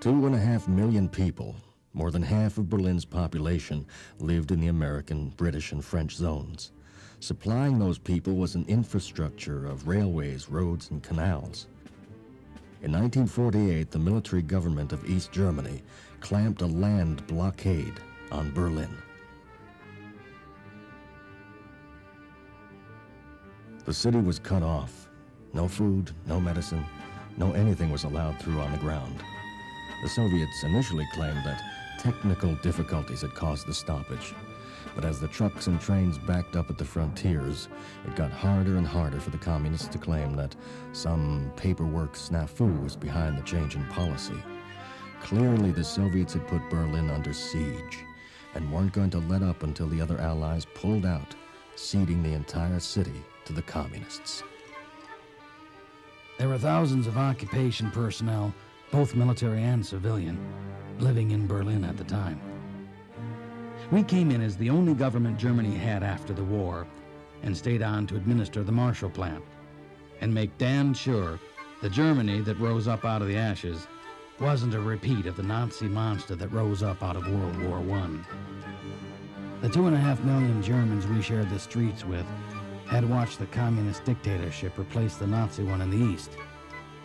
Two and a half million people, more than half of Berlin's population, lived in the American, British, and French zones. Supplying those people was an infrastructure of railways, roads, and canals. In 1948, the military government of East Germany clamped a land blockade on Berlin. The city was cut off. No food, no medicine, no anything was allowed through on the ground. The Soviets initially claimed that technical difficulties had caused the stoppage. But as the trucks and trains backed up at the frontiers, it got harder and harder for the communists to claim that some paperwork snafu was behind the change in policy. Clearly, the Soviets had put Berlin under siege and weren't going to let up until the other allies pulled out, ceding the entire city to the communists. There were thousands of occupation personnel, both military and civilian, living in Berlin at the time. We came in as the only government Germany had after the war and stayed on to administer the Marshall Plan and make damn sure the Germany that rose up out of the ashes wasn't a repeat of the Nazi monster that rose up out of World War I. The two and a half million Germans we shared the streets with had watched the communist dictatorship replace the Nazi one in the East,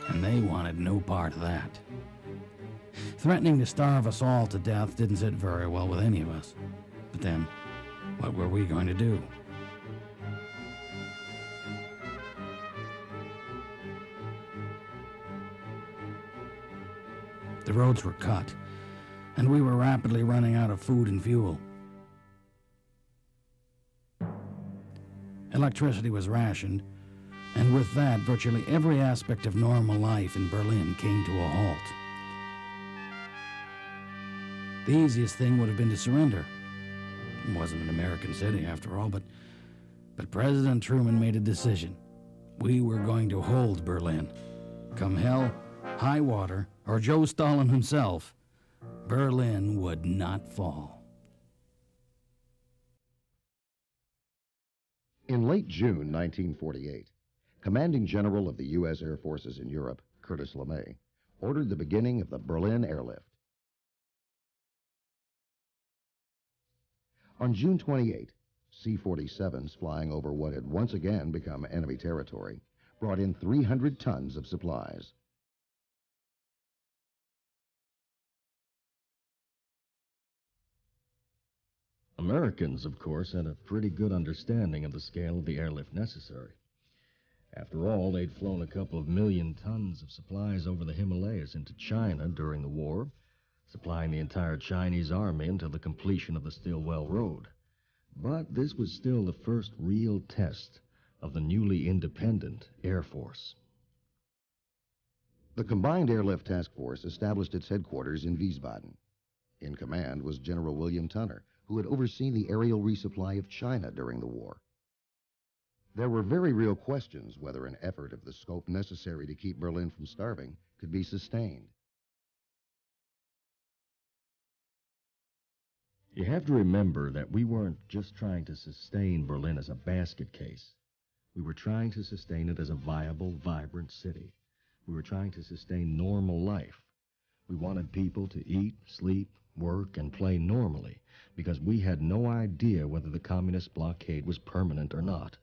and they wanted no part of that. Threatening to starve us all to death didn't sit very well with any of us. But then, what were we going to do? The roads were cut, and we were rapidly running out of food and fuel. Electricity was rationed, and with that, virtually every aspect of normal life in Berlin came to a halt. The easiest thing would have been to surrender. It wasn't an American city, after all, but, but President Truman made a decision. We were going to hold Berlin. Come hell, high water, or Joe Stalin himself, Berlin would not fall. In late June 1948, Commanding General of the U.S. Air Forces in Europe, Curtis LeMay, ordered the beginning of the Berlin airlift. On June 28, C-47s flying over what had once again become enemy territory brought in 300 tons of supplies. Americans, of course, had a pretty good understanding of the scale of the airlift necessary. After all, they'd flown a couple of million tons of supplies over the Himalayas into China during the war, supplying the entire Chinese army until the completion of the Stilwell Road. But this was still the first real test of the newly independent Air Force. The Combined Airlift Task Force established its headquarters in Wiesbaden. In command was General William Tunner, who had overseen the aerial resupply of China during the war. There were very real questions whether an effort of the scope necessary to keep Berlin from starving could be sustained. You have to remember that we weren't just trying to sustain Berlin as a basket case. We were trying to sustain it as a viable, vibrant city. We were trying to sustain normal life. We wanted people to eat, sleep, work, and play normally because we had no idea whether the communist blockade was permanent or not.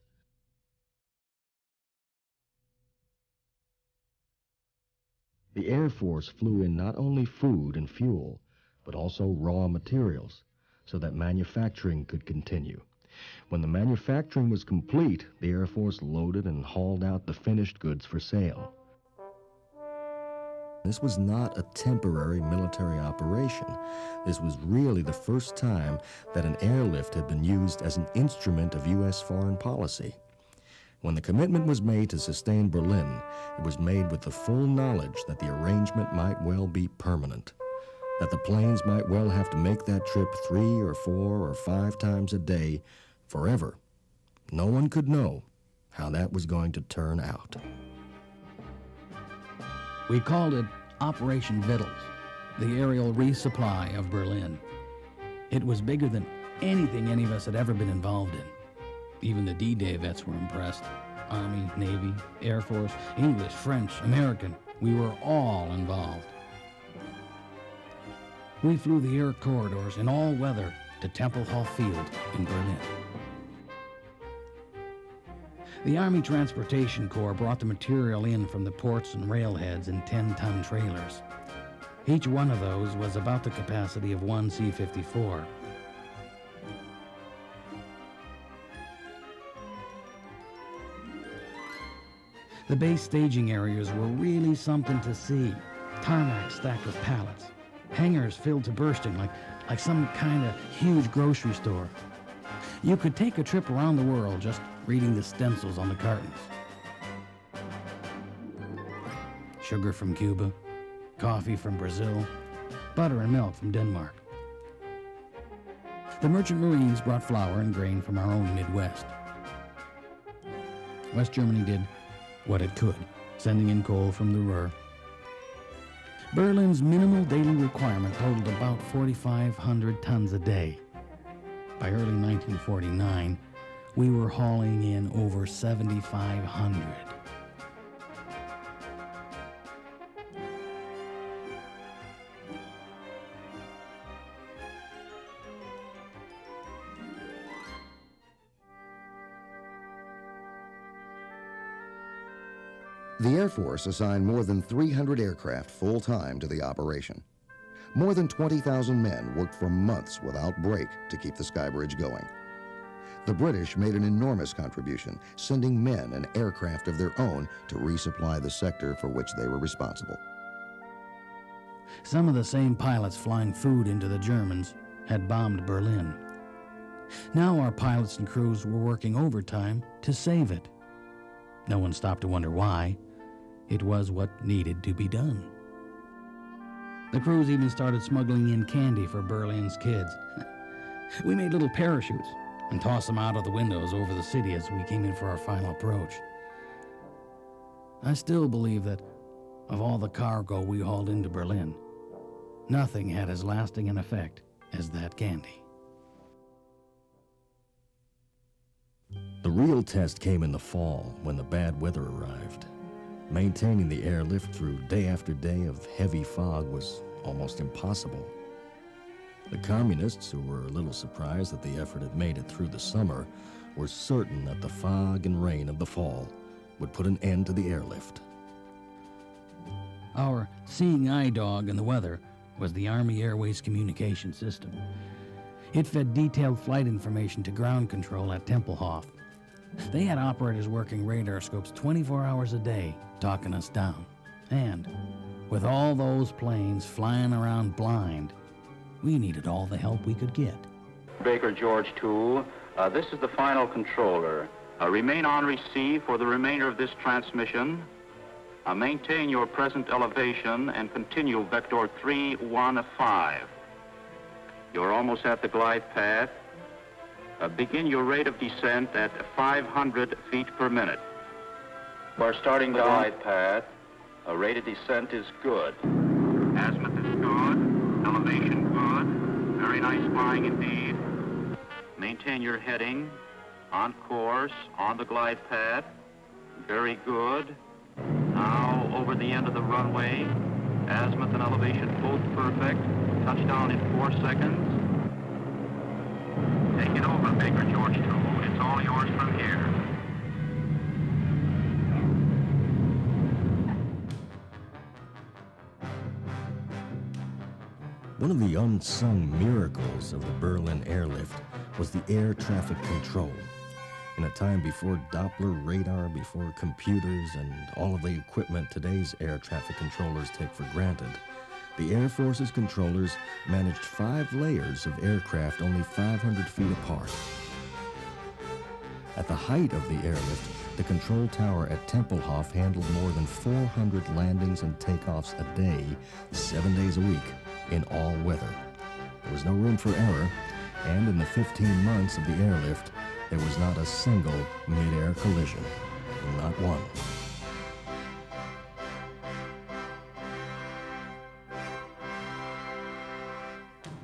The Air Force flew in not only food and fuel, but also raw materials so that manufacturing could continue. When the manufacturing was complete, the Air Force loaded and hauled out the finished goods for sale. This was not a temporary military operation. This was really the first time that an airlift had been used as an instrument of U.S. foreign policy. When the commitment was made to sustain Berlin, it was made with the full knowledge that the arrangement might well be permanent that the planes might well have to make that trip three or four or five times a day forever. No one could know how that was going to turn out. We called it Operation Vittles, the aerial resupply of Berlin. It was bigger than anything any of us had ever been involved in. Even the D-Day vets were impressed. Army, Navy, Air Force, English, French, American. We were all involved. We flew the air corridors in all weather to Tempelhof Field in Berlin. The Army Transportation Corps brought the material in from the ports and railheads in 10 ton trailers. Each one of those was about the capacity of one C 54. The base staging areas were really something to see. Tarmac stacked with pallets, hangars filled to bursting like, like some kind of huge grocery store. You could take a trip around the world just reading the stencils on the cartons. Sugar from Cuba, coffee from Brazil, butter and milk from Denmark. The merchant marines brought flour and grain from our own Midwest. West Germany did what it could, sending in coal from the Ruhr. Berlin's minimal daily requirement totaled about 4,500 tons a day. By early 1949, we were hauling in over 7,500. The Air Force assigned more than 300 aircraft full time to the operation. More than 20,000 men worked for months without break to keep the Sky Bridge going. The British made an enormous contribution, sending men and aircraft of their own to resupply the sector for which they were responsible. Some of the same pilots flying food into the Germans had bombed Berlin. Now our pilots and crews were working overtime to save it. No one stopped to wonder why. It was what needed to be done. The crews even started smuggling in candy for Berlin's kids. we made little parachutes and tossed them out of the windows over the city as we came in for our final approach. I still believe that of all the cargo we hauled into Berlin, nothing had as lasting an effect as that candy. The real test came in the fall when the bad weather arrived. Maintaining the airlift through day after day of heavy fog was almost impossible. The communists, who were a little surprised that the effort had made it through the summer, were certain that the fog and rain of the fall would put an end to the airlift. Our seeing eye dog in the weather was the Army Airways communication system. It fed detailed flight information to ground control at Tempelhof. They had operators working radar scopes 24 hours a day, talking us down. And with all those planes flying around blind, we needed all the help we could get. Baker George 2, uh, this is the final controller. Uh, remain on receive for the remainder of this transmission. Uh, maintain your present elevation and continue vector 315. You're almost at the glide path. Uh, begin your rate of descent at 500 feet per minute. We're starting the glide path. A rate of descent is good. Azimuth is good. Elevation good. Very nice flying indeed. Maintain your heading. On course. On the glide path. Very good. Now over the end of the runway. Azimuth and elevation both perfect. Touchdown in four seconds. Take it over, Baker George 2. It's all yours from here. One of the unsung miracles of the Berlin airlift was the air traffic control. In a time before Doppler radar, before computers, and all of the equipment today's air traffic controllers take for granted, the Air Force's controllers managed five layers of aircraft only 500 feet apart. At the height of the airlift, the control tower at Tempelhof handled more than 400 landings and takeoffs a day, seven days a week, in all weather. There was no room for error, and in the 15 months of the airlift, there was not a single mid-air collision. Not one.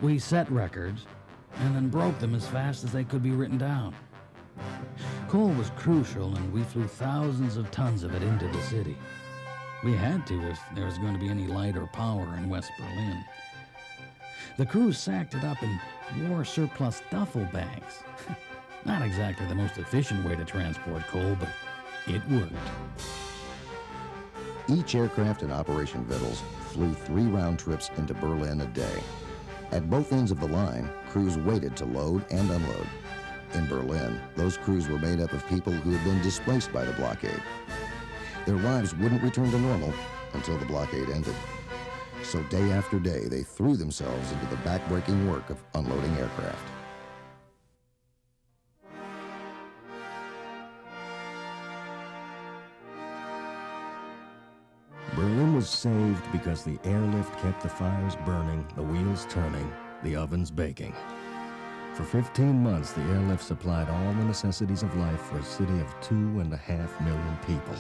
We set records and then broke them as fast as they could be written down. Coal was crucial, and we flew thousands of tons of it into the city. We had to if there was going to be any light or power in West Berlin. The crews sacked it up in war surplus duffel bags. Not exactly the most efficient way to transport coal, but it worked. Each aircraft in Operation Vittles flew three round trips into Berlin a day. At both ends of the line, crews waited to load and unload. In Berlin, those crews were made up of people who had been displaced by the blockade. Their lives wouldn't return to normal until the blockade ended. So day after day, they threw themselves into the backbreaking work of unloading aircraft. Berlin was saved because the airlift kept the fires burning, the wheels turning, the ovens baking. For 15 months, the airlift supplied all the necessities of life for a city of two and a half million people.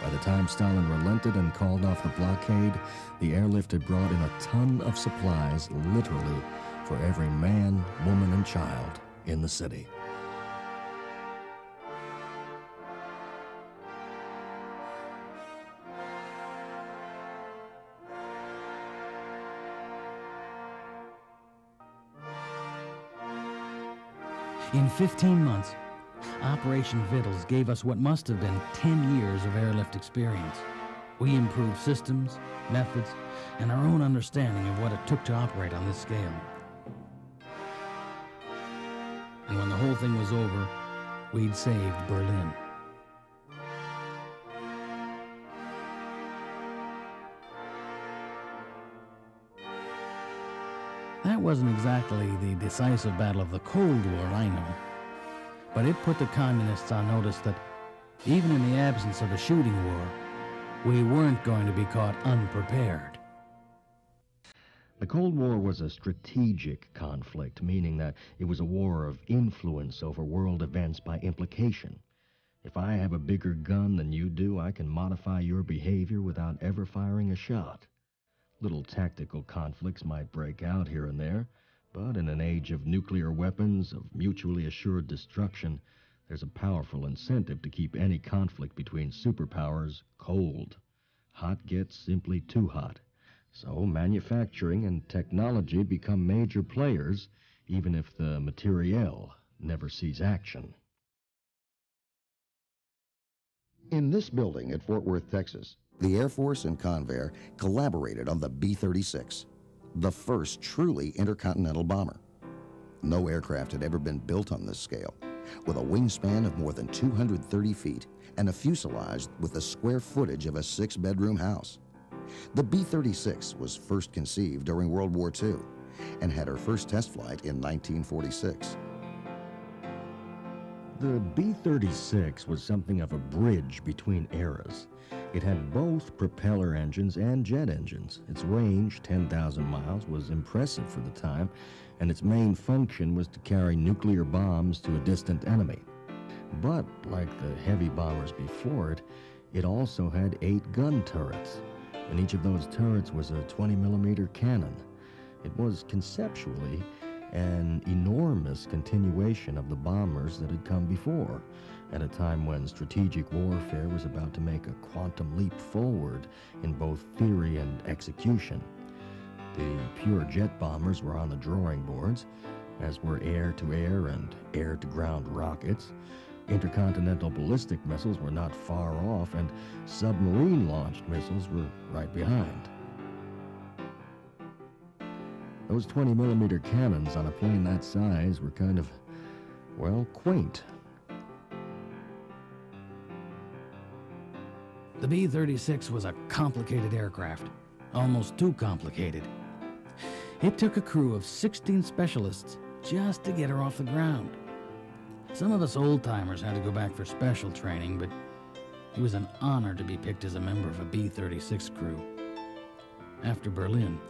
By the time Stalin relented and called off the blockade, the airlift had brought in a ton of supplies, literally, for every man, woman, and child in the city. In 15 months, Operation Vittles gave us what must have been 10 years of airlift experience. We improved systems, methods, and our own understanding of what it took to operate on this scale. And when the whole thing was over, we'd saved Berlin. Wasn't exactly the decisive battle of the Cold War, I know. But it put the communists on notice that even in the absence of a shooting war, we weren't going to be caught unprepared. The Cold War was a strategic conflict, meaning that it was a war of influence over world events by implication. If I have a bigger gun than you do, I can modify your behavior without ever firing a shot. Little tactical conflicts might break out here and there, but in an age of nuclear weapons, of mutually assured destruction, there's a powerful incentive to keep any conflict between superpowers cold. Hot gets simply too hot. So manufacturing and technology become major players, even if the materiel never sees action. In this building at Fort Worth, Texas, the Air Force and Convair collaborated on the B 36, the first truly intercontinental bomber. No aircraft had ever been built on this scale, with a wingspan of more than 230 feet and a fuselage with the square footage of a six bedroom house. The B 36 was first conceived during World War II and had her first test flight in 1946. The B 36 was something of a bridge between eras. It had both propeller engines and jet engines. Its range, 10,000 miles, was impressive for the time, and its main function was to carry nuclear bombs to a distant enemy. But, like the heavy bombers before it, it also had eight gun turrets, and each of those turrets was a 20 millimeter cannon. It was conceptually an enormous continuation of the bombers that had come before, at a time when strategic warfare was about to make a quantum leap forward in both theory and execution. The pure jet bombers were on the drawing boards, as were air to air and air to ground rockets. Intercontinental ballistic missiles were not far off, and submarine launched missiles were right behind. Those 20 millimeter cannons on a plane that size were kind of, well, quaint. The B 36 was a complicated aircraft, almost too complicated. It took a crew of 16 specialists just to get her off the ground. Some of us old timers had to go back for special training, but it was an honor to be picked as a member of a B 36 crew. After Berlin,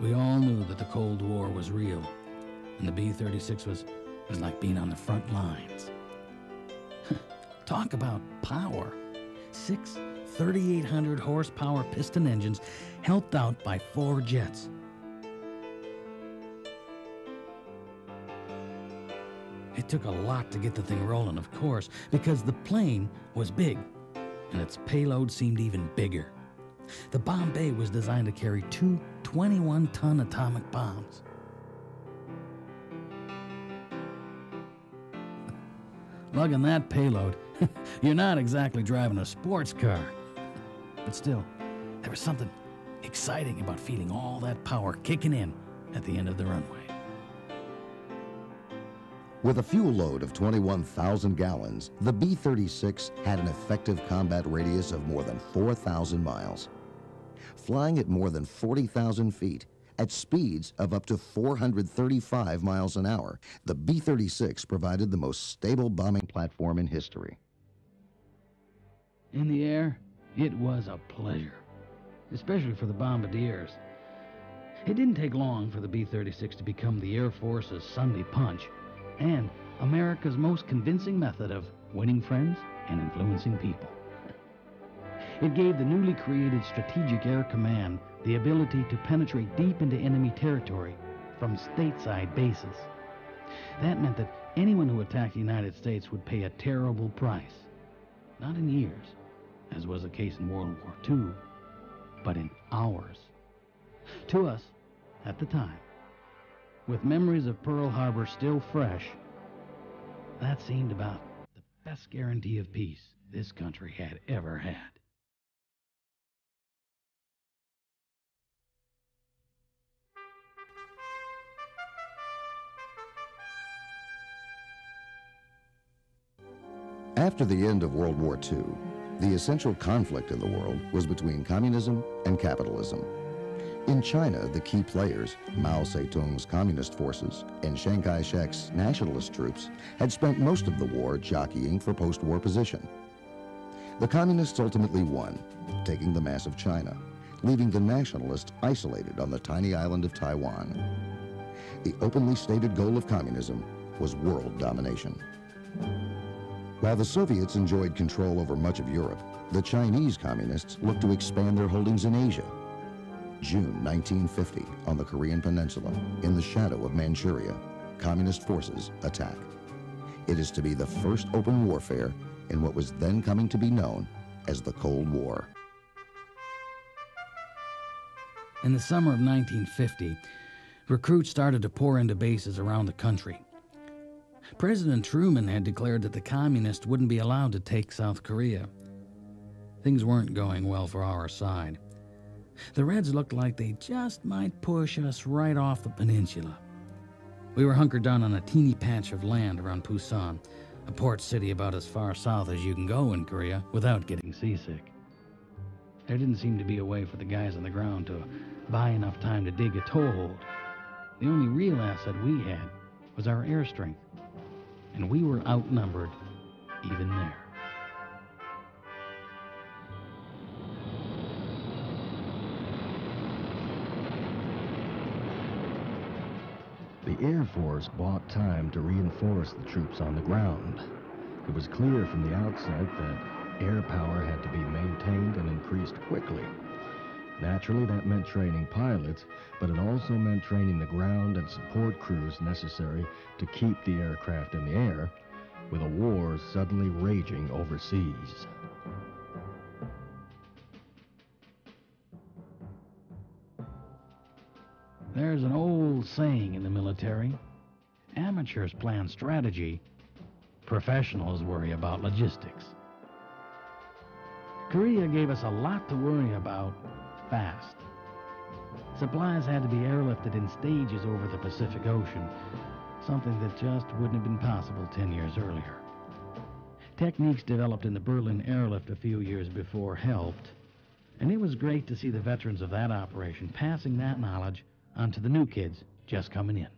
we all knew that the Cold War was real, and the B 36 was, was like being on the front lines. Talk about power. Six 3,800 horsepower piston engines helped out by four jets. It took a lot to get the thing rolling, of course, because the plane was big, and its payload seemed even bigger. The bomb bay was designed to carry two 21 ton atomic bombs. Lugging that payload, you're not exactly driving a sports car. But still, there was something exciting about feeling all that power kicking in at the end of the runway. With a fuel load of 21,000 gallons, the B 36 had an effective combat radius of more than 4,000 miles. Flying at more than 40,000 feet, at speeds of up to 435 miles an hour, the B 36 provided the most stable bombing platform in history. In the air, it was a pleasure, especially for the bombardiers. It didn't take long for the B 36 to become the Air Force's Sunday punch and America's most convincing method of winning friends and influencing people. It gave the newly created Strategic Air Command the ability to penetrate deep into enemy territory from stateside bases. That meant that anyone who attacked the United States would pay a terrible price. Not in years, as was the case in World War II, but in hours. To us, at the time, with memories of Pearl Harbor still fresh, that seemed about the best guarantee of peace this country had ever had. After the end of World War II, the essential conflict in the world was between communism and capitalism. In China, the key players, Mao Zedong's communist forces and Chiang Kai-shek's nationalist troops, had spent most of the war jockeying for post-war position. The communists ultimately won, taking the mass of China, leaving the nationalists isolated on the tiny island of Taiwan. The openly stated goal of communism was world domination. While the Soviets enjoyed control over much of Europe, the Chinese communists looked to expand their holdings in Asia. June 1950, on the Korean Peninsula, in the shadow of Manchuria, communist forces attack. It is to be the first open warfare in what was then coming to be known as the Cold War. In the summer of 1950, recruits started to pour into bases around the country. President Truman had declared that the communists wouldn't be allowed to take South Korea. Things weren't going well for our side. The Reds looked like they just might push us right off the peninsula. We were hunkered down on a teeny patch of land around Pusan, a port city about as far south as you can go in Korea without getting seasick. There didn't seem to be a way for the guys on the ground to buy enough time to dig a toehold. The only real asset we had was our air strength and we were outnumbered even there. The Air Force bought time to reinforce the troops on the ground. It was clear from the outset that air power had to be maintained and increased quickly. Naturally, that meant training pilots, but it also meant training the ground and support crews necessary to keep the aircraft in the air, with a war suddenly raging overseas. There's an old saying in the military amateurs plan strategy, professionals worry about logistics. Korea gave us a lot to worry about fast. Supplies had to be airlifted in stages over the Pacific Ocean, something that just wouldn't have been possible 10 years earlier. Techniques developed in the Berlin airlift a few years before helped, and it was great to see the veterans of that operation passing that knowledge on to the new kids just coming in.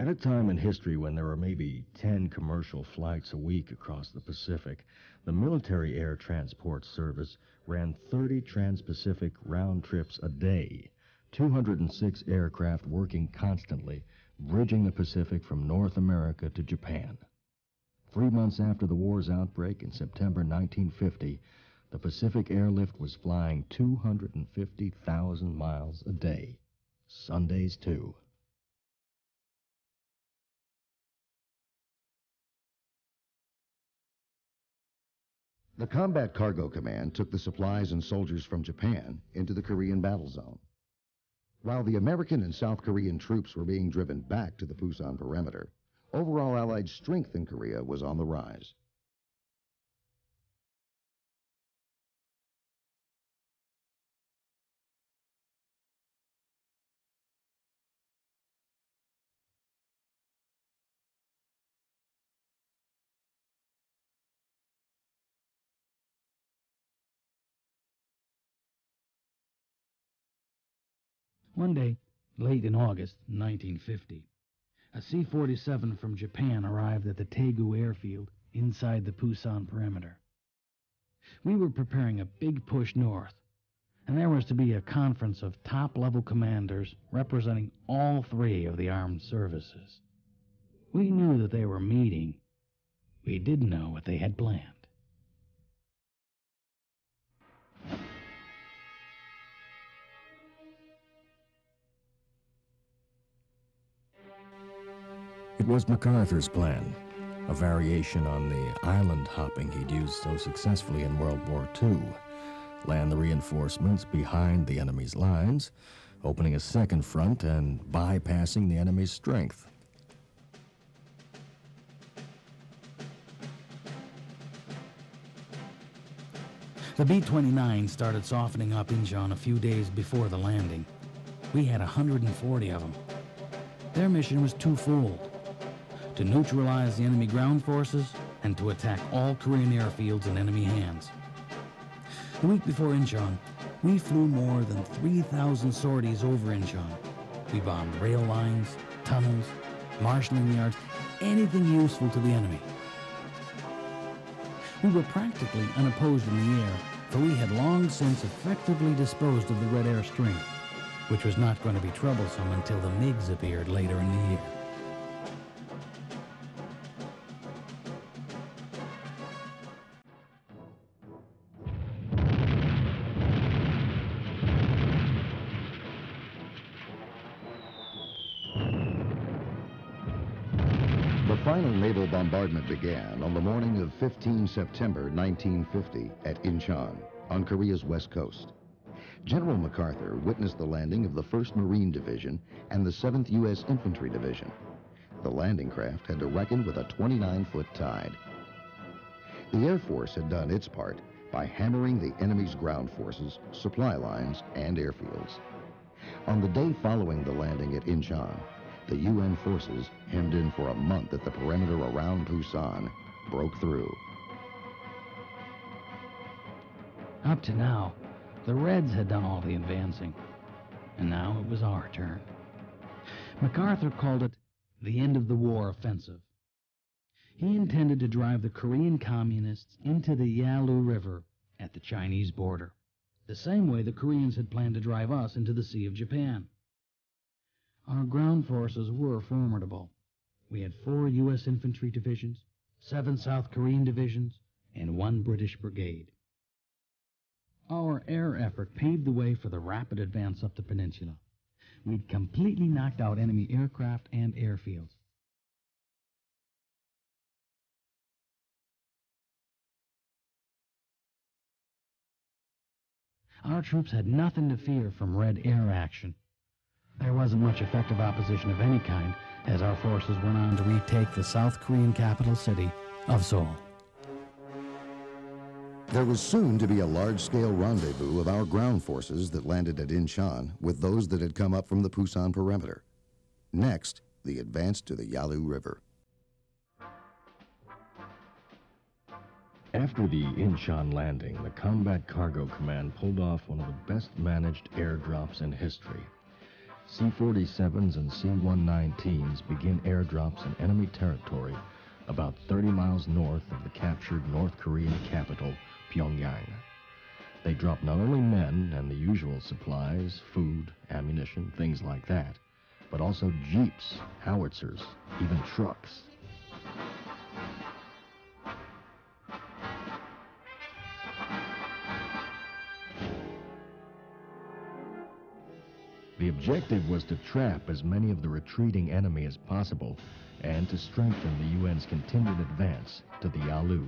At a time in history when there were maybe 10 commercial flights a week across the Pacific, the Military Air Transport Service ran 30 trans-Pacific round trips a day, 206 aircraft working constantly, bridging the Pacific from North America to Japan. Three months after the war's outbreak in September 1950, the Pacific Airlift was flying 250,000 miles a day. Sundays, too. The Combat Cargo Command took the supplies and soldiers from Japan into the Korean battle zone. While the American and South Korean troops were being driven back to the Pusan perimeter, overall Allied strength in Korea was on the rise. One day, late in August 1950, a C 47 from Japan arrived at the Daegu airfield inside the Pusan perimeter. We were preparing a big push north, and there was to be a conference of top level commanders representing all three of the armed services. We knew that they were meeting. We didn't know what they had planned. Was MacArthur's plan, a variation on the island hopping he'd used so successfully in World War II. Land the reinforcements behind the enemy's lines, opening a second front and bypassing the enemy's strength. The B 29 started softening up Incheon a few days before the landing. We had 140 of them. Their mission was twofold to neutralize the enemy ground forces and to attack all Korean airfields in enemy hands. The week before Incheon, we flew more than 3,000 sorties over Incheon. We bombed rail lines, tunnels, marshalling yards, anything useful to the enemy. We were practically unopposed in the air, for we had long since effectively disposed of the Red Air strength, which was not going to be troublesome until the MiGs appeared later in the year. Bombardment began on the morning of 15 September 1950 at Incheon on Korea's west coast. General MacArthur witnessed the landing of the 1st Marine Division and the 7th U.S. Infantry Division. The landing craft had to reckon with a 29-foot tide. The Air Force had done its part by hammering the enemy's ground forces, supply lines, and airfields. On the day following the landing at Incheon, the UN forces, hemmed in for a month at the perimeter around Busan, broke through. Up to now, the Reds had done all the advancing, and now it was our turn. MacArthur called it the end of the war offensive. He intended to drive the Korean communists into the Yalu River at the Chinese border, the same way the Koreans had planned to drive us into the Sea of Japan. Our ground forces were formidable. We had four U.S. infantry divisions, seven South Korean divisions, and one British brigade. Our air effort paved the way for the rapid advance up the peninsula. We'd completely knocked out enemy aircraft and airfields. Our troops had nothing to fear from Red Air action. There wasn't much effective opposition of any kind as our forces went on to retake the South Korean capital city of Seoul. There was soon to be a large-scale rendezvous of our ground forces that landed at Incheon with those that had come up from the Pusan perimeter. Next, the advance to the Yalu River. After the Incheon landing, the Combat Cargo Command pulled off one of the best managed airdrops in history. C 47s and C 119s begin airdrops in enemy territory about 30 miles north of the captured North Korean capital, Pyongyang. They drop not only men and the usual supplies, food, ammunition, things like that, but also jeeps, howitzers, even trucks. The objective was to trap as many of the retreating enemy as possible and to strengthen the UN's continued advance to the Yalu.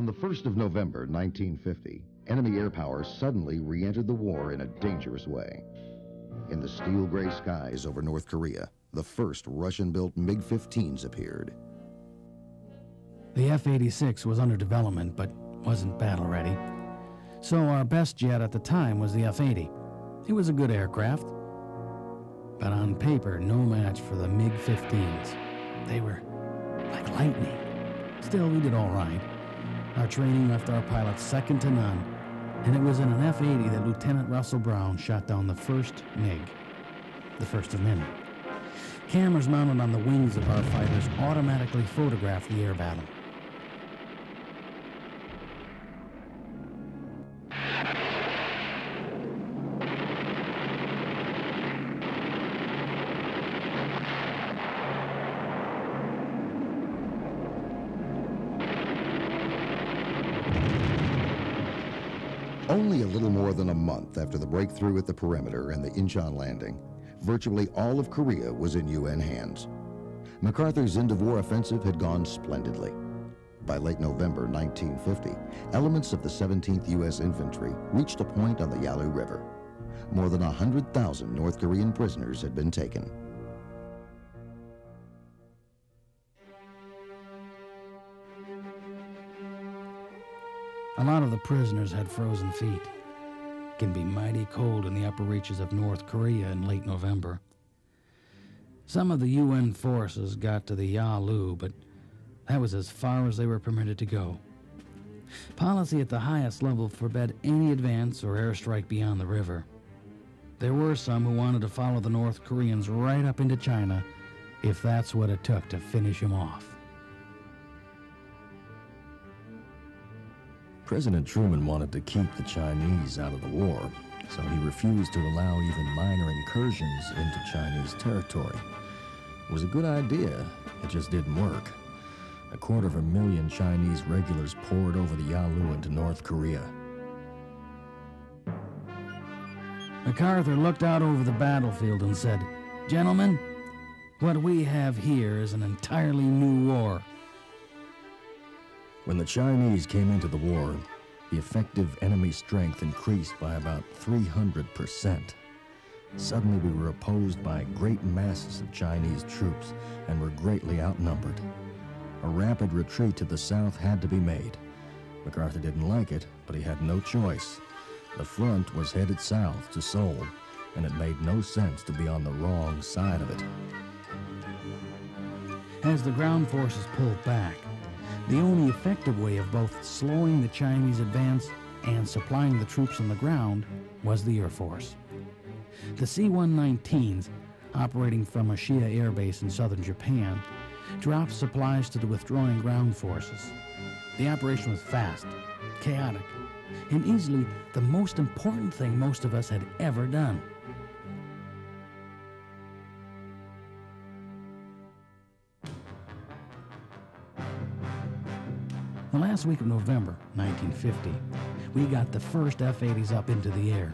On the 1st of November 1950, enemy air power suddenly re entered the war in a dangerous way. In the steel gray skies over North Korea, the first Russian built MiG 15s appeared. The F 86 was under development but wasn't battle ready. So our best jet at the time was the F 80. It was a good aircraft, but on paper, no match for the MiG 15s. They were like lightning. Still, we did all right. Our training left our pilots second to none, and it was in an F 80 that Lieutenant Russell Brown shot down the first MiG, the first of many. Cameras mounted on the wings of our fighters automatically photographed the air battle. Little more than a month after the breakthrough at the perimeter and the Incheon landing, virtually all of Korea was in UN hands. MacArthur's end-of-war offensive had gone splendidly. By late November 1950, elements of the 17th U.S. Infantry reached a point on the Yalu River. More than 100,000 North Korean prisoners had been taken. A lot of the prisoners had frozen feet. Can be mighty cold in the upper reaches of North Korea in late November. Some of the UN forces got to the Yalu, but that was as far as they were permitted to go. Policy at the highest level forbade any advance or airstrike beyond the river. There were some who wanted to follow the North Koreans right up into China if that's what it took to finish them off. President Truman wanted to keep the Chinese out of the war, so he refused to allow even minor incursions into Chinese territory. It was a good idea, it just didn't work. A quarter of a million Chinese regulars poured over the Yalu into North Korea. MacArthur looked out over the battlefield and said, Gentlemen, what we have here is an entirely new war. When the Chinese came into the war, the effective enemy strength increased by about 300%. Suddenly we were opposed by great masses of Chinese troops and were greatly outnumbered. A rapid retreat to the south had to be made. MacArthur didn't like it, but he had no choice. The front was headed south to Seoul, and it made no sense to be on the wrong side of it. As the ground forces pulled back, the only effective way of both slowing the Chinese advance and supplying the troops on the ground was the Air Force. The C-119s, operating from Ashiya air base in southern Japan, dropped supplies to the withdrawing ground forces. The operation was fast, chaotic, and easily the most important thing most of us had ever done. Last week of November 1950, we got the first F-80s up into the air.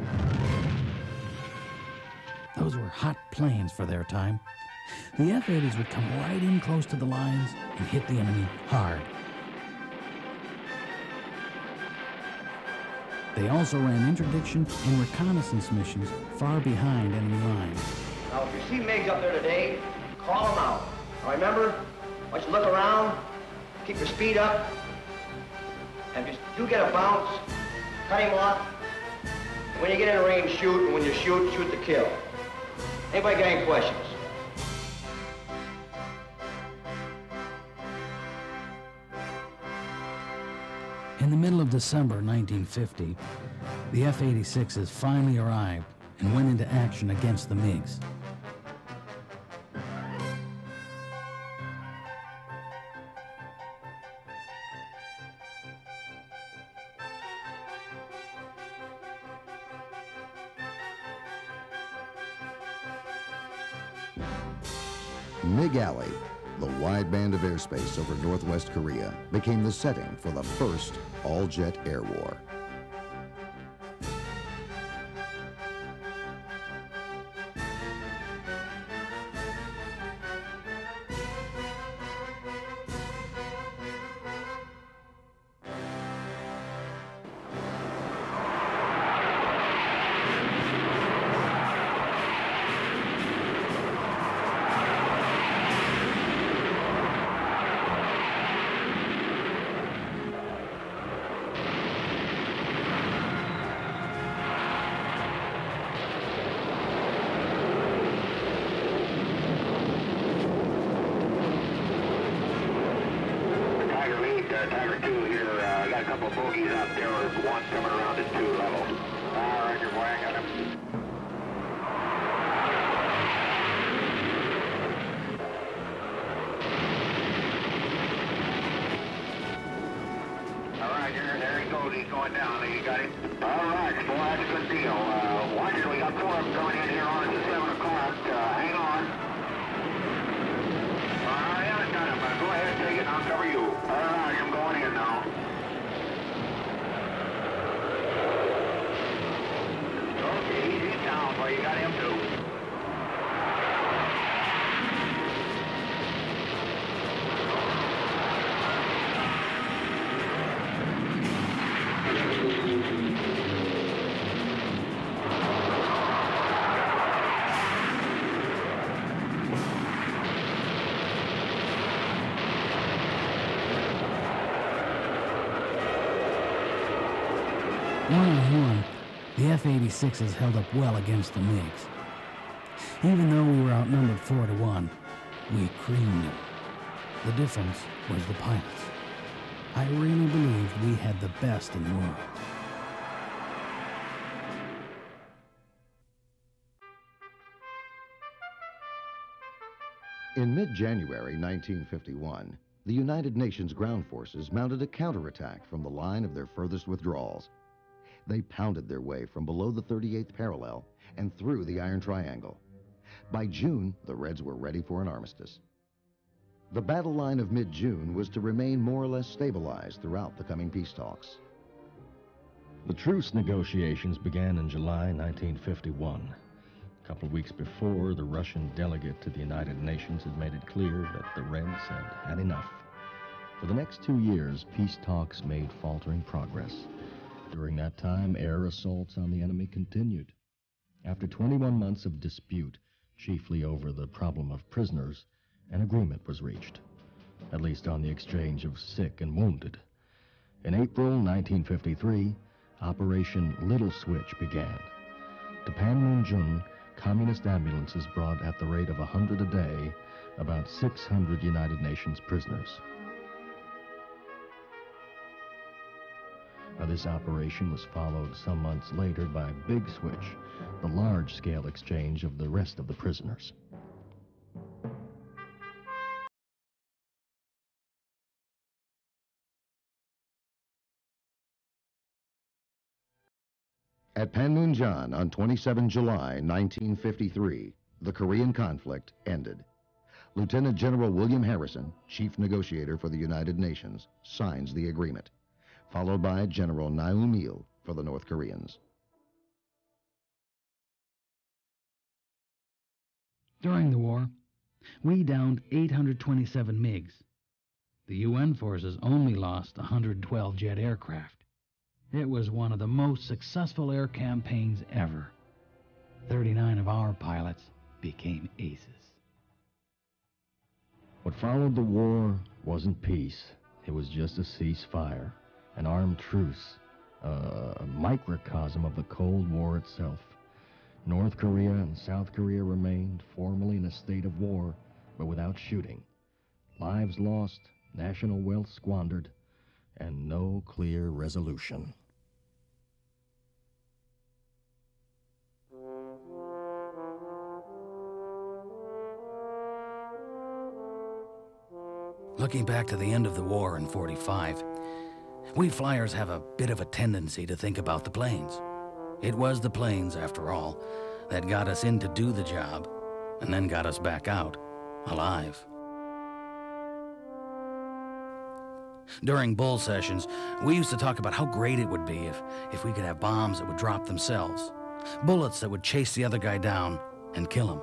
Those were hot planes for their time. The F-80s would come right in close to the lines and hit the enemy hard. They also ran interdiction and reconnaissance missions far behind enemy lines. Now, if you see MiGs up there today, call them out. Now, remember, once you look around, keep your speed up, if you, get a bounce, cut him off. When you get in range, shoot, and when you shoot, shoot the kill. Anybody got any questions? In the middle of December 1950, the F-86s finally arrived and went into action against the MiGs. MiG Alley, the wide band of airspace over northwest Korea, became the setting for the first all-jet air war. Coming around at 2 level. All right, your boy, I got him. All right, there, there he goes. He's going down. You got him. All right, boy, that's a good deal. Uh, watch it. We got four of them coming in here on us Eighty-six has held up well against the MiGs. Even though we were outnumbered 4 to 1, we creamed them. The difference was the pilots. I really believed we had the best in the world. In mid-January 1951, the United Nations ground forces mounted a counterattack from the line of their furthest withdrawals. They pounded their way from below the 38th parallel and through the Iron Triangle. By June, the Reds were ready for an armistice. The battle line of mid-June was to remain more or less stabilized throughout the coming peace talks. The truce negotiations began in July 1951. A couple of weeks before, the Russian delegate to the United Nations had made it clear that the Reds had had enough. For the next two years, peace talks made faltering progress. During that time, air assaults on the enemy continued. After 21 months of dispute, chiefly over the problem of prisoners, an agreement was reached, at least on the exchange of sick and wounded. In April 1953, Operation Little Switch began. To Panmunjom, communist ambulances brought at the rate of 100 a day about 600 United Nations prisoners. Now, this operation was followed some months later by Big Switch, the large-scale exchange of the rest of the prisoners. At Panmunjom on 27 July 1953, the Korean conflict ended. Lieutenant General William Harrison, chief negotiator for the United Nations, signs the agreement, followed by General Nam Il for the North Koreans. During the war, we downed 827 MiGs. The UN forces only lost 112 jet aircraft. It was one of the most successful air campaigns ever. 39 of our pilots became aces. What followed the war wasn't peace. It was just a ceasefire, an armed truce, a microcosm of the Cold War itself. North Korea and South Korea remained formally in a state of war, but without shooting. Lives lost, national wealth squandered, and no clear resolution. Looking back to the end of the war in 45, we flyers have a bit of a tendency to think about the planes. It was the planes, after all, that got us in to do the job and then got us back out, alive. During bull sessions, we used to talk about how great it would be if, if we could have bombs that would drop themselves, bullets that would chase the other guy down and kill him.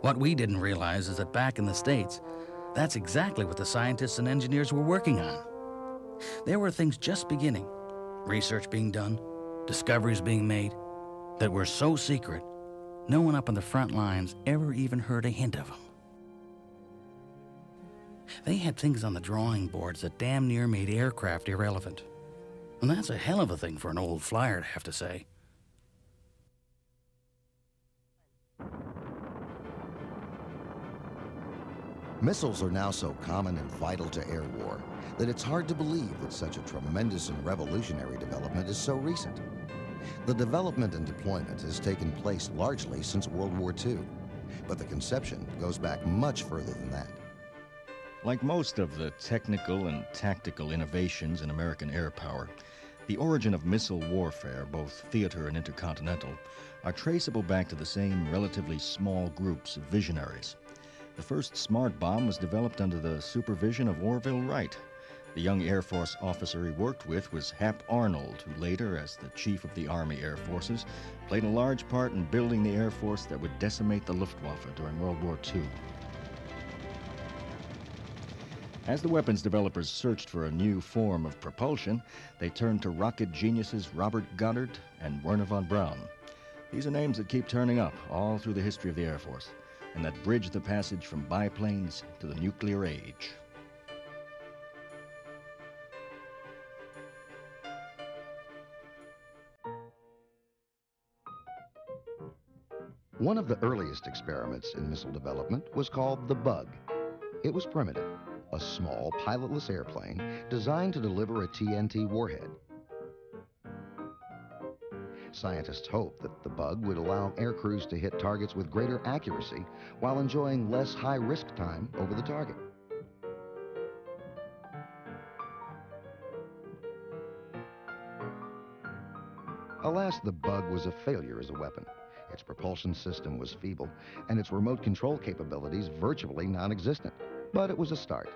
What we didn't realize is that back in the States, that's exactly what the scientists and engineers were working on. There were things just beginning, research being done, discoveries being made, that were so secret, no one up on the front lines ever even heard a hint of them. They had things on the drawing boards that damn near made aircraft irrelevant. And that's a hell of a thing for an old flyer to have to say. Missiles are now so common and vital to air war that it's hard to believe that such a tremendous and revolutionary development is so recent. The development and deployment has taken place largely since World War II, but the conception goes back much further than that. Like most of the technical and tactical innovations in American air power, the origin of missile warfare, both theater and intercontinental, are traceable back to the same relatively small groups of visionaries. The first smart bomb was developed under the supervision of Orville Wright. The young Air Force officer he worked with was Hap Arnold, who later, as the chief of the Army Air Forces, played a large part in building the Air Force that would decimate the Luftwaffe during World War II. As the weapons developers searched for a new form of propulsion, they turned to rocket geniuses Robert Goddard and Wernher von Braun. These are names that keep turning up all through the history of the Air Force and that bridge the passage from biplanes to the nuclear age. One of the earliest experiments in missile development was called the Bug. It was primitive, a small pilotless airplane designed to deliver a TNT warhead. Scientists hoped that the bug would allow air crews to hit targets with greater accuracy while enjoying less high risk time over the target. Alas, the bug was a failure as a weapon. Its propulsion system was feeble, and its remote control capabilities virtually non existent. But it was a start.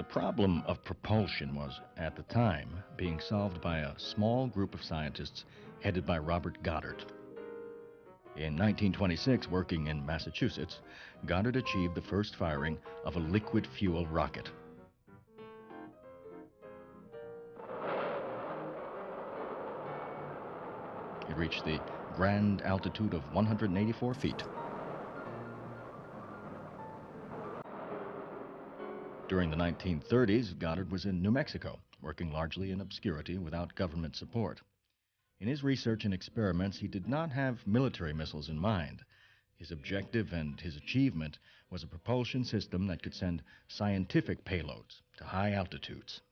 The problem of propulsion was, at the time, being solved by a small group of scientists headed by Robert Goddard. In 1926, working in Massachusetts, Goddard achieved the first firing of a liquid fuel rocket. It reached the grand altitude of 184 feet. During the 1930s, Goddard was in New Mexico, working largely in obscurity without government support. In his research and experiments, he did not have military missiles in mind. His objective and his achievement was a propulsion system that could send scientific payloads to high altitudes.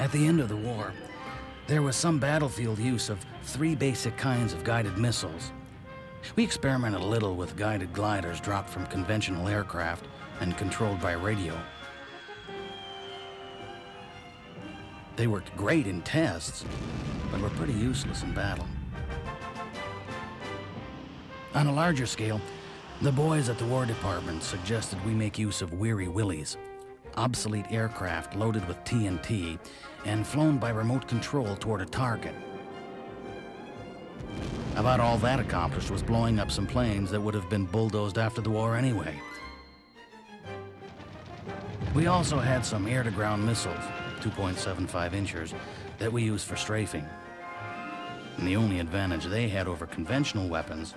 At the end of the war, there was some battlefield use of three basic kinds of guided missiles. We experimented a little with guided gliders dropped from conventional aircraft and controlled by radio. They worked great in tests, but were pretty useless in battle. On a larger scale, the boys at the War Department suggested we make use of Weary Willies, obsolete aircraft loaded with TNT and flown by remote control toward a target. About all that accomplished was blowing up some planes that would have been bulldozed after the war anyway. We also had some air-to-ground missiles, 2.75 inches, that we used for strafing. And the only advantage they had over conventional weapons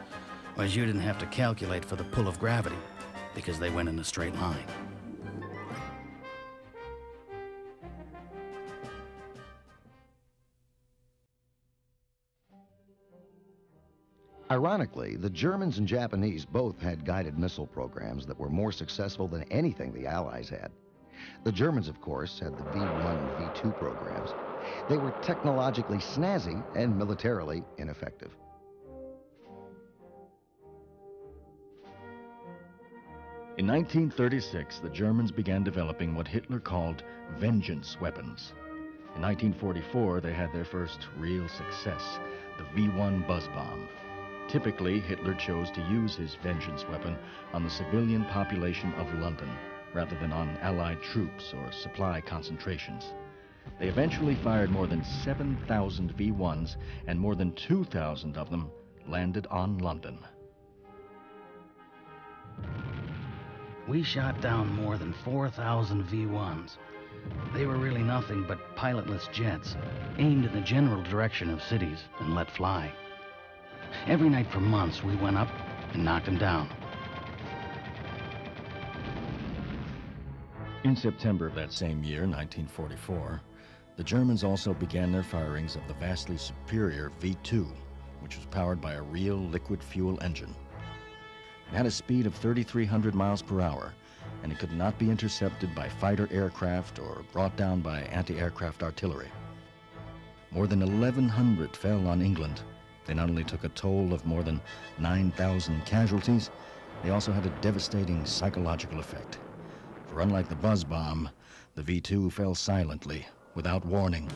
was you didn't have to calculate for the pull of gravity, because they went in a straight line. Ironically, the Germans and Japanese both had guided missile programs that were more successful than anything the Allies had. The Germans, of course, had the V-1 and V-2 programs. They were technologically snazzy and militarily ineffective. In 1936, the Germans began developing what Hitler called vengeance weapons. In 1944, they had their first real success, the V-1 buzz bomb. Typically, Hitler chose to use his vengeance weapon on the civilian population of London, rather than on Allied troops or supply concentrations. They eventually fired more than 7,000 V-1s, and more than 2,000 of them landed on London. We shot down more than 4,000 V-1s. They were really nothing but pilotless jets, aimed in the general direction of cities and let fly. Every night for months, we went up and knocked them down. In September of that same year, 1944, the Germans also began their firings of the vastly superior V-2, which was powered by a real liquid fuel engine. It had a speed of 3,300 miles per hour, and it could not be intercepted by fighter aircraft or brought down by anti-aircraft artillery. More than 1,100 fell on England. They not only took a toll of more than 9,000 casualties, they also had a devastating psychological effect. For unlike the buzz bomb, the V-2 fell silently, without warning.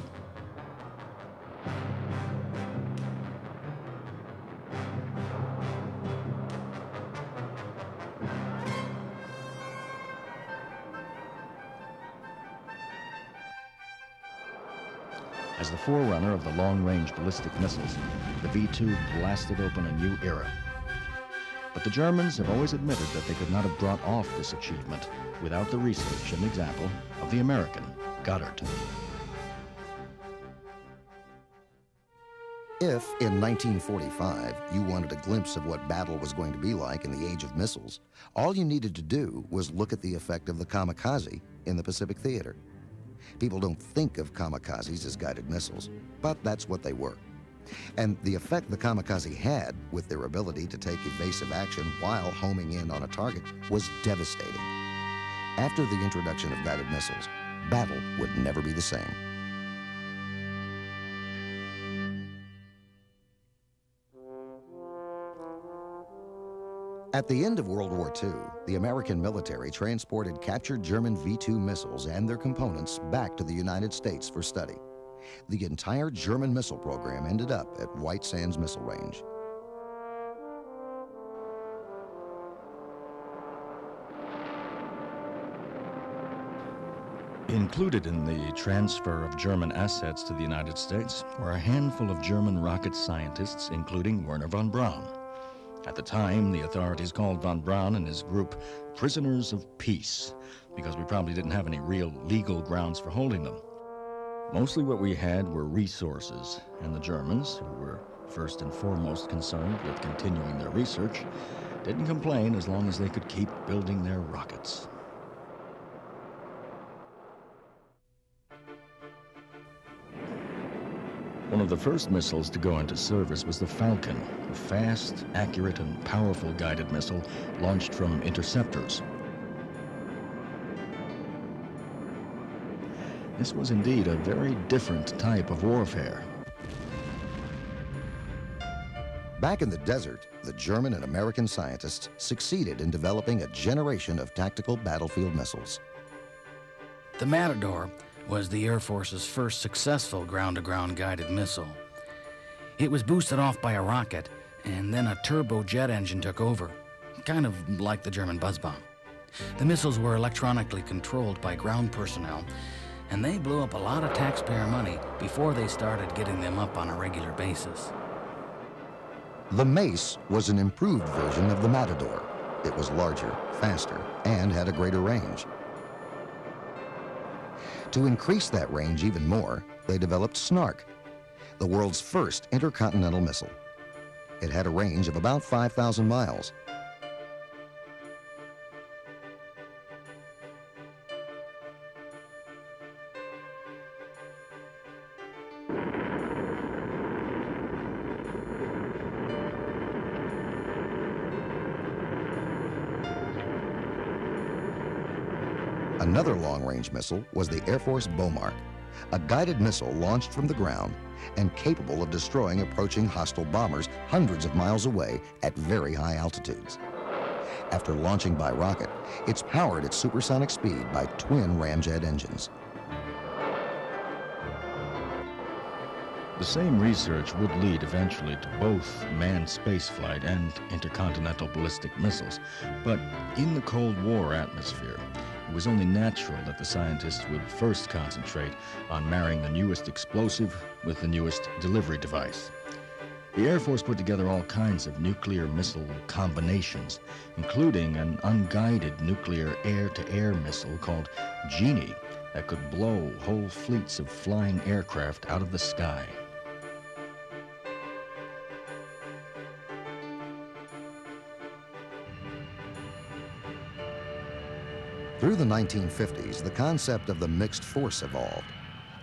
As the forerunner of the long-range ballistic missiles, the V-2 blasted open a new era. But the Germans have always admitted that they could not have brought off this achievement without the research and example of the American Goddard. If, in 1945, you wanted a glimpse of what battle was going to be like in the age of missiles, all you needed to do was look at the effect of the kamikaze in the Pacific Theater. People don't think of kamikazes as guided missiles, but that's what they were. And the effect the kamikaze had with their ability to take evasive action while homing in on a target was devastating. After the introduction of guided missiles, battle would never be the same. At the end of World War II, the American military transported captured German V-2 missiles and their components back to the United States for study. The entire German missile program ended up at White Sands Missile Range. Included in the transfer of German assets to the United States were a handful of German rocket scientists, including Wernher von Braun. At the time, the authorities called von Braun and his group prisoners of peace because we probably didn't have any real legal grounds for holding them. Mostly what we had were resources, and the Germans, who were first and foremost concerned with continuing their research, didn't complain as long as they could keep building their rockets. One of the first missiles to go into service was the Falcon, a fast, accurate, and powerful guided missile launched from interceptors. This was indeed a very different type of warfare. Back in the desert, the German and American scientists succeeded in developing a generation of tactical battlefield missiles. The Matador was the Air Force's first successful ground-to-ground guided missile. It was boosted off by a rocket, and then a turbojet engine took over, kind of like the German buzz bomb. The missiles were electronically controlled by ground personnel, and they blew up a lot of taxpayer money before they started getting them up on a regular basis. The Mace was an improved version of the Matador. It was larger, faster, and had a greater range. To increase that range even more, they developed Snark, the world's first intercontinental missile. It had a range of about 5,000 miles. Another long-range missile was the Air Force Bomarc, a guided missile launched from the ground and capable of destroying approaching hostile bombers hundreds of miles away at very high altitudes. After launching by rocket, it's powered at supersonic speed by twin ramjet engines. The same research would lead eventually to both manned spaceflight and intercontinental ballistic missiles. But in the Cold War atmosphere, it was only natural that the scientists would first concentrate on marrying the newest explosive with the newest delivery device. The Air Force put together all kinds of nuclear missile combinations, including an unguided nuclear air-to-air missile called Genie that could blow whole fleets of flying aircraft out of the sky. Through the 1950s, the concept of the mixed force evolved.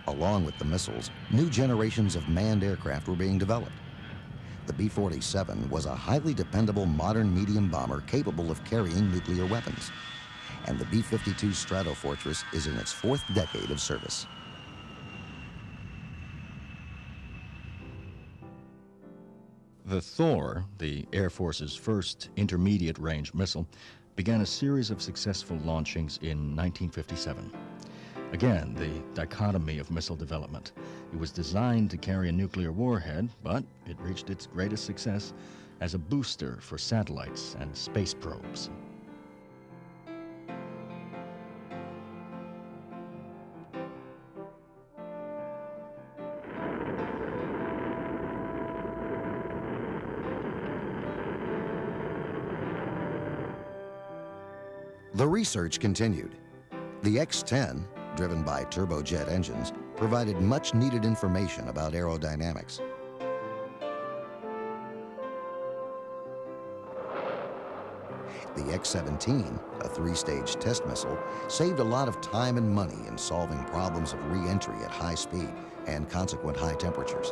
Along with the missiles, new generations of manned aircraft were being developed. The B-47 was a highly dependable modern medium bomber capable of carrying nuclear weapons. And the B-52 Stratofortress is in its fourth decade of service. The Thor, the Air Force's first intermediate range missile, began a series of successful launchings in 1957. Again, the dichotomy of missile development. It was designed to carry a nuclear warhead, but it reached its greatest success as a booster for satellites and space probes. Research continued. The X-10, driven by turbojet engines, provided much needed information about aerodynamics. The X-17, a three-stage test missile, saved a lot of time and money in solving problems of re-entry at high speed and consequent high temperatures.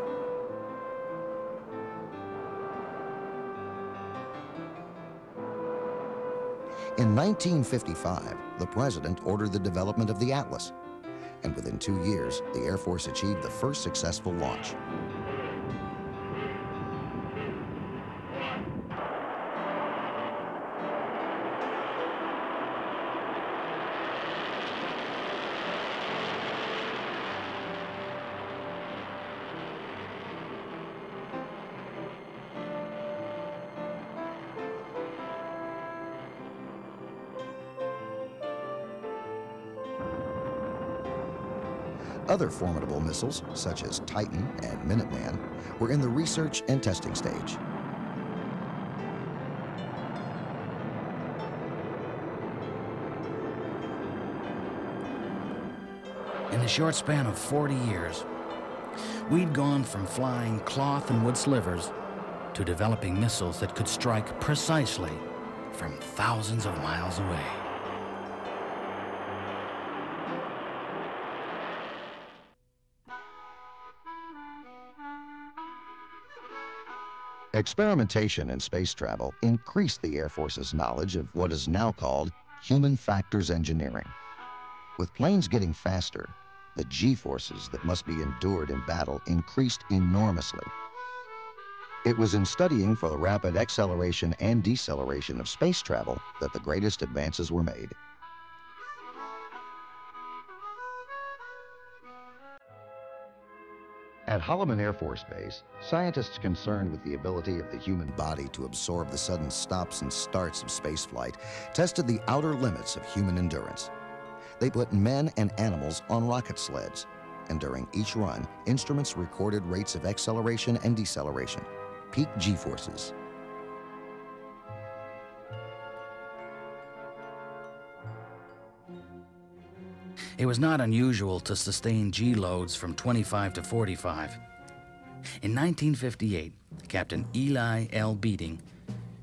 In 1955, the President ordered the development of the Atlas, and within two years, the Air Force achieved the first successful launch. Other formidable missiles, such as Titan and Minuteman, were in the research and testing stage. In the short span of 40 years, we'd gone from flying cloth and wood slivers to developing missiles that could strike precisely from thousands of miles away. Experimentation in space travel increased the Air Force's knowledge of what is now called human factors engineering. With planes getting faster, the G-forces that must be endured in battle increased enormously. It was in studying for the rapid acceleration and deceleration of space travel that the greatest advances were made. At Holloman Air Force Base, scientists concerned with the ability of the human body to absorb the sudden stops and starts of spaceflight tested the outer limits of human endurance. They put men and animals on rocket sleds, and during each run, instruments recorded rates of acceleration and deceleration, peak g-forces. It was not unusual to sustain G loads from 25 to 45. In 1958, Captain Eli L. Beeding,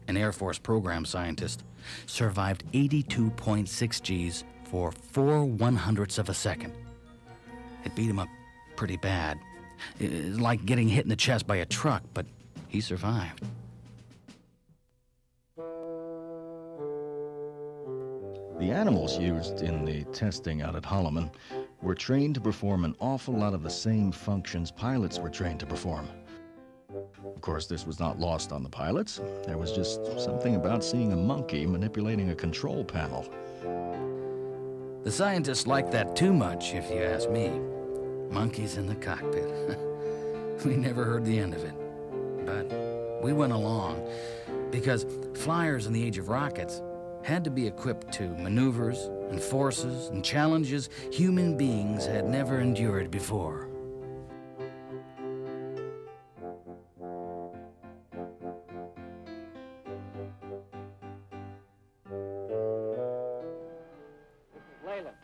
an Air Force program scientist, survived 82.6 Gs for four one hundredths of a second. It beat him up pretty bad. It's like getting hit in the chest by a truck, but he survived. The animals used in the testing out at Holloman were trained to perform an awful lot of the same functions pilots were trained to perform. Of course, this was not lost on the pilots. There was just something about seeing a monkey manipulating a control panel. The scientists liked that too much, if you ask me. Monkeys in the cockpit. we never heard the end of it. But we went along because flyers in the age of rockets had to be equipped to maneuvers and forces and challenges human beings had never endured before.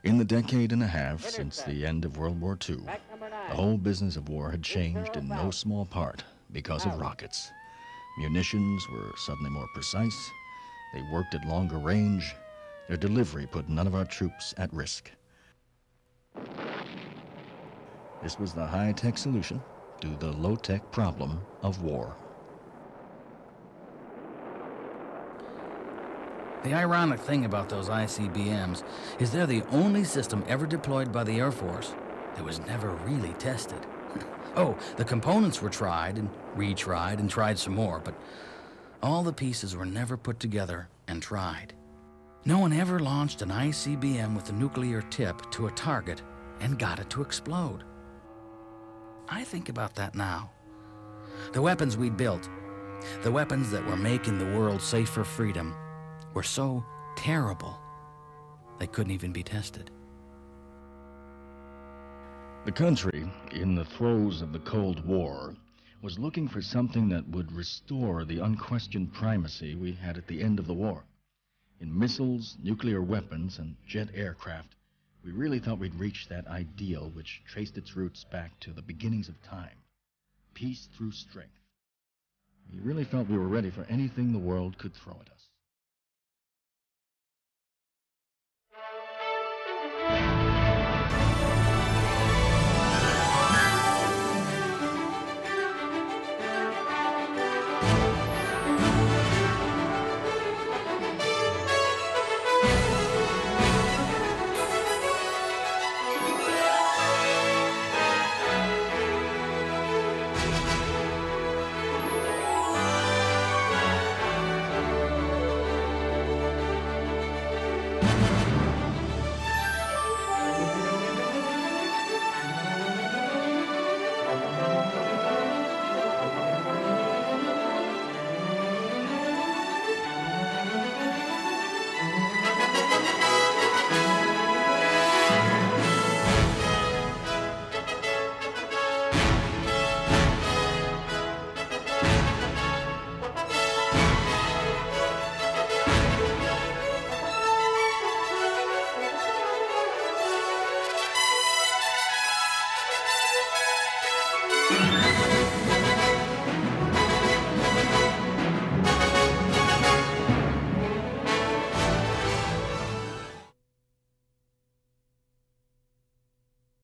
In the decade and a half since the end of World War II, the whole business of war had changed in no small part because of rockets. Munitions were suddenly more precise, they worked at longer range, their delivery put none of our troops at risk. This was the high tech solution to the low tech problem of war. The ironic thing about those ICBMs is they're the only system ever deployed by the Air Force that was never really tested. oh, the components were tried and retried and tried some more, but all the pieces were never put together and tried. No one ever launched an ICBM with a nuclear tip to a target and got it to explode. I think about that now. The weapons we built, the weapons that were making the world safe for freedom, were so terrible they couldn't even be tested. The country, in the throes of the Cold War, was looking for something that would restore the unquestioned primacy we had at the end of the war. In missiles, nuclear weapons, and jet aircraft, we really thought we'd reached that ideal which traced its roots back to the beginnings of time peace through strength. We really felt we were ready for anything the world could throw at us.